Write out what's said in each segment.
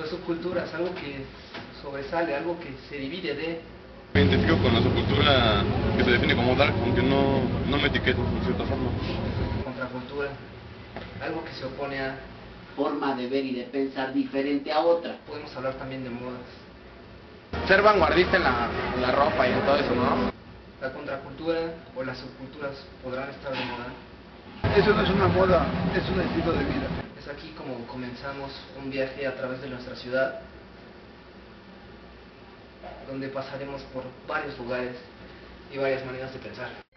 Pues subcultura es algo que sobresale, algo que se divide de... Me identifico con la subcultura que se define como dark, aunque no, no me etiqueto de cierta forma. Contracultura, algo que se opone a... Forma de ver y de pensar diferente a otra. Podemos hablar también de modas. Ser vanguardista en la, en la ropa y en todo eso, ¿no? La contracultura o las subculturas podrán estar de moda. Eso no es una moda, es un estilo de vida. Es aquí como comenzamos un viaje a través de nuestra ciudad, donde pasaremos por varios lugares y varias maneras de pensar.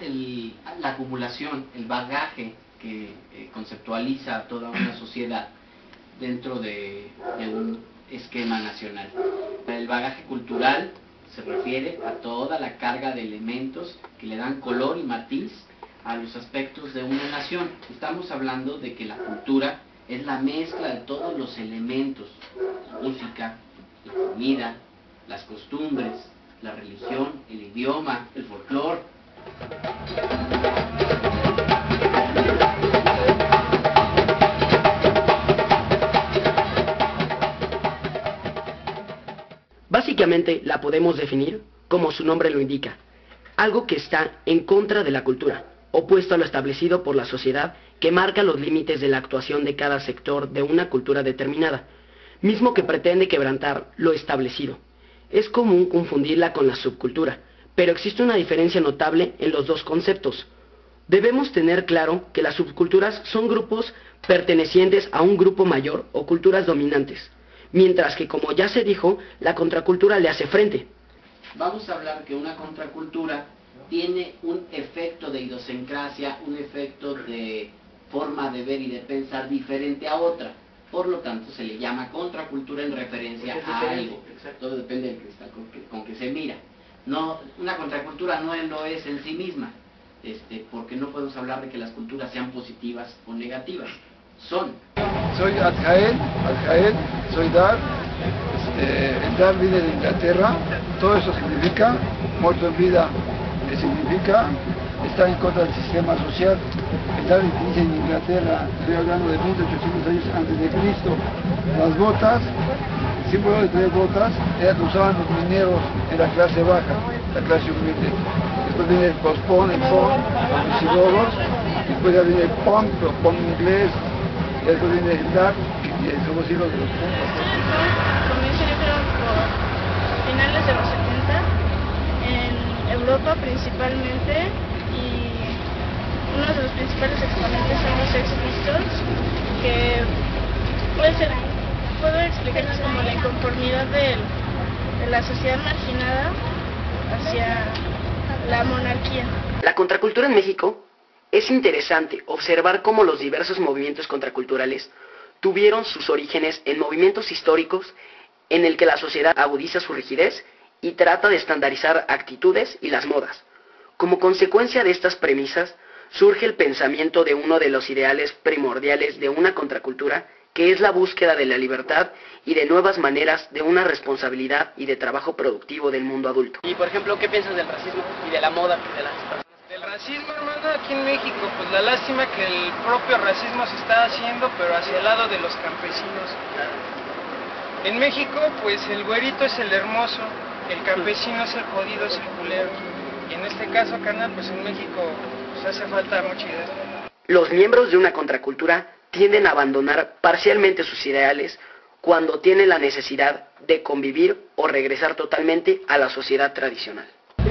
El- la acumulación, el bagaje que eh, conceptualiza toda una sociedad dentro de, de un esquema nacional. El bagaje cultural se refiere a toda la carga de elementos que le dan color y matiz a los aspectos de una nación. Estamos hablando de que la cultura es la mezcla de todos los elementos, la música, la comida, las costumbres, la religión, el idioma, el folclore. Básicamente la podemos definir como su nombre lo indica, algo que está en contra de la cultura, opuesto a lo establecido por la sociedad que marca los límites de la actuación de cada sector de una cultura determinada, mismo que pretende quebrantar lo establecido. Es común confundirla con la subcultura, pero existe una diferencia notable en los dos conceptos. Debemos tener claro que las subculturas son grupos pertenecientes a un grupo mayor o culturas dominantes, mientras que, como ya se dijo, la contracultura le hace frente. Vamos a hablar que una contracultura tiene un efecto de idiosincrasia, un efecto de forma de ver y de pensar diferente a otra. Por lo tanto, se le llama contracultura en referencia a algo. exacto. Todo depende del cristal con que, con que se mira. No, una contracultura no lo es en sí misma, este, porque no podemos hablar de que las culturas sean positivas o negativas. Son. Soy Adjael, Adjael, soy Dar. Este, Dar viene de Inglaterra. Todo eso significa, muerto en vida, que significa estar en contra del sistema social. El Dar inicia en Inglaterra, estoy hablando de 1800 años antes de Cristo. Las botas, símbolo de botas, era que usaban los mineros de la clase baja, la clase humilde. Después viene el pospón, el pon, los visigodos, después ya viene el punk, el punk inglés, y después viene el dar, y somos hijos de los puntos. comienzo yo creo por finales de los 70 en Europa principalmente y uno de los principales exponentes son los Sex Pistols que puede ser puedo explicarles como la inconformidad del- de la sociedad marginada hacia la monarquía. La contracultura en México es interesante observar cómo los diversos movimientos contraculturales tuvieron sus orígenes en movimientos históricos en el que la sociedad agudiza su rigidez y trata de estandarizar actitudes y las modas. Como consecuencia de estas premisas, surge el pensamiento de uno de los ideales primordiales de una contracultura, que es la búsqueda de la libertad y de nuevas maneras de una responsabilidad y de trabajo productivo del mundo adulto. Y por ejemplo, ¿qué piensas del racismo y de la moda de las personas? Del racismo, hermano, aquí en México, pues la lástima que el propio racismo se está haciendo, pero hacia el lado de los campesinos. En México, pues el güerito es el hermoso, el campesino es el jodido, es el culero. Y en este caso, carnal, pues en México pues hace falta mucha idea. Los miembros de una contracultura tienden a abandonar parcialmente sus ideales cuando tienen la necesidad de convivir o regresar totalmente a la sociedad tradicional.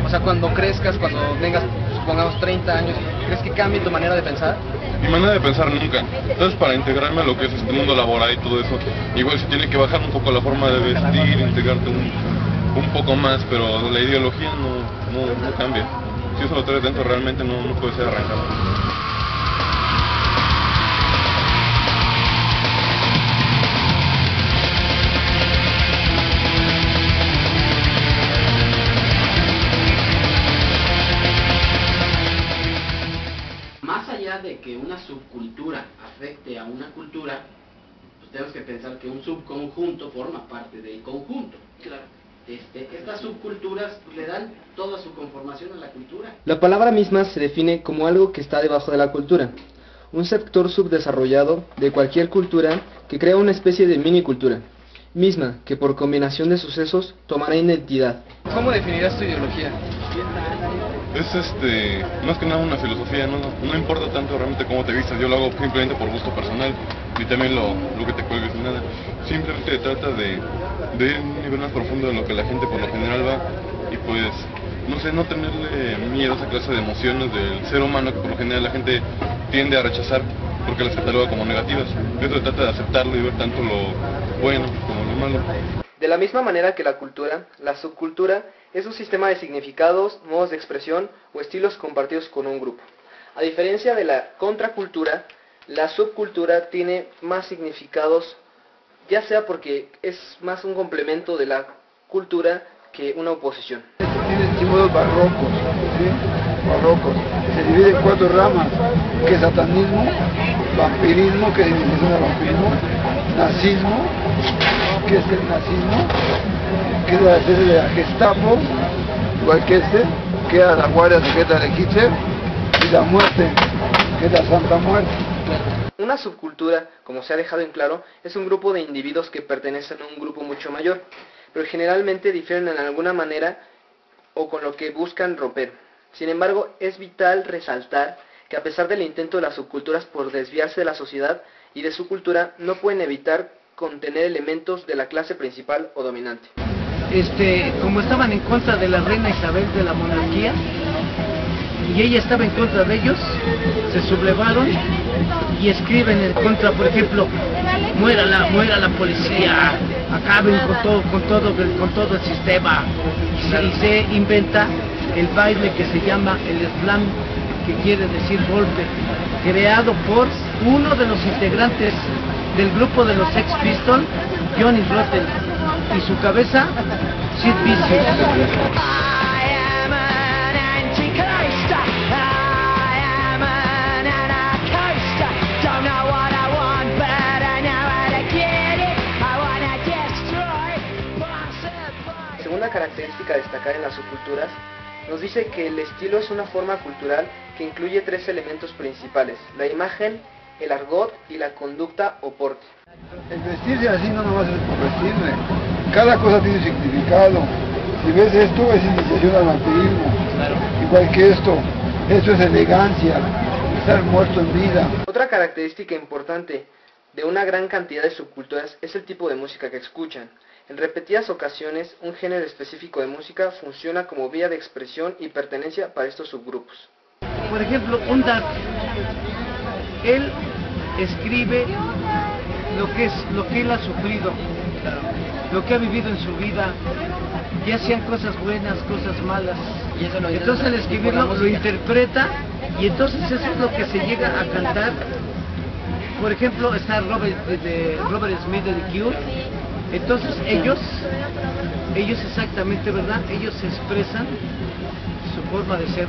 O sea, cuando crezcas, cuando tengas, supongamos, 30 años, ¿crees que cambie tu manera de pensar? Mi manera de pensar nunca. Entonces, para integrarme a lo que es este mundo laboral y todo eso, igual se tiene que bajar un poco la forma de vestir, integrarte un, un poco más, pero la ideología no, no, no cambia. Si eso lo traes dentro, realmente no, no puede ser arrancado. Afecte a una cultura, pues tenemos que pensar que un subconjunto forma parte del conjunto. Claro. Este, estas subculturas pues, le dan toda su conformación a la cultura. La palabra misma se define como algo que está debajo de la cultura, un sector subdesarrollado de cualquier cultura que crea una especie de mini cultura, misma que por combinación de sucesos tomará identidad. ¿Cómo definirás tu ideología? Es este, más que nada una filosofía, no, no importa tanto realmente cómo te vistas, yo lo hago simplemente por gusto personal y también lo, lo que te cuelgues ni nada. Simplemente trata de, de ir a un nivel más profundo de lo que la gente por lo general va y pues, no sé, no tenerle miedo a esa clase de emociones del ser humano que por lo general la gente tiende a rechazar porque las cataloga como negativas. Eso trata de aceptarlo y ver tanto lo bueno como lo malo. De la misma manera que la cultura, la subcultura es un sistema de significados, modos de expresión o estilos compartidos con un grupo. A diferencia de la contracultura, la subcultura tiene más significados, ya sea porque es más un complemento de la cultura que una oposición. Tiene símbolos barrocos, ¿sí? Barrocos. Se divide en cuatro ramas, que es satanismo, vampirismo, que es de vampirismo, nazismo, que es el nazismo, que es la Gestapo, igual que este, que la guardia secreta de Hitler, y la muerte, que es la Santa Muerte. Una subcultura, como se ha dejado en claro, es un grupo de individuos que pertenecen a un grupo mucho mayor, pero generalmente difieren en alguna manera o con lo que buscan romper. Sin embargo, es vital resaltar que a pesar del intento de las subculturas por desviarse de la sociedad y de su cultura, no pueden evitar contener elementos de la clase principal o dominante. este, como estaban en contra de la reina Isabel de la monarquía, y ella estaba en contra de ellos, se sublevaron y escriben en contra, por ejemplo, muera la, muera la policía, acaben con todo, con todo, el- con todo el sistema. Y se, y se inventa el baile que se llama el slam, que quiere decir golpe, creado por uno de los integrantes del grupo de los Sex Pistols, Johnny Rotten, y su cabeza, Sid Vicious. Característica a destacar en las subculturas, nos dice que el estilo es una forma cultural que incluye tres elementos principales, la imagen, el argot y la conducta o porte. El vestirse así no nomás es por vestirme. Cada cosa tiene significado. Si ves esto, es iniciación al vampirismo. Igual que esto. Eso es elegancia. Estar muerto en vida. Otra característica importante de una gran cantidad de subculturas es el tipo de música que escuchan. En repetidas ocasiones, un género específico de música funciona como vía de expresión y pertenencia para estos subgrupos. Por ejemplo, un Dark, él escribe lo que es lo que él ha sufrido, lo que ha vivido en su vida, ya sean cosas buenas, cosas malas. Y eso lo entonces al escribirlo lo interpreta y entonces eso es lo que se llega a cantar. Por ejemplo, está Robert, de- de Robert Smith de The Cure. Entonces ellos, ellos exactamente, ¿verdad? Ellos expresan su forma de ser